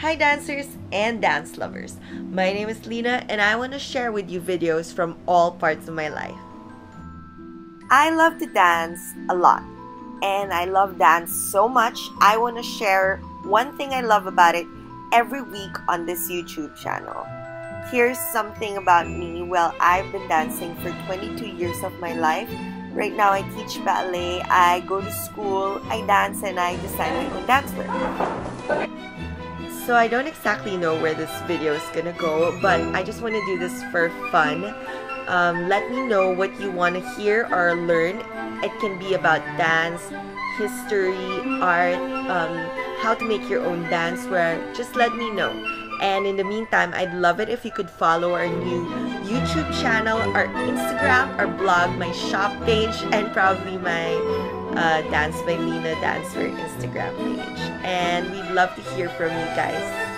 Hi dancers and dance lovers. My name is Lina and I want to share with you videos from all parts of my life. I love to dance a lot and I love dance so much. I want to share one thing I love about it every week on this YouTube channel. Here's something about me. Well, I've been dancing for 22 years of my life. Right now, I teach ballet, I go to school, I dance, and I design my own dancewear. So I don't exactly know where this video is gonna go, but I just want to do this for fun. Um, let me know what you want to hear or learn. It can be about dance, history, art, um, how to make your own dancewear. Just let me know. And in the meantime, I'd love it if you could follow our new YouTube channel, our Instagram, our blog, my shop page, and probably my uh, Dance by Lina Dancewear Instagram page. And we'd love to hear from you guys.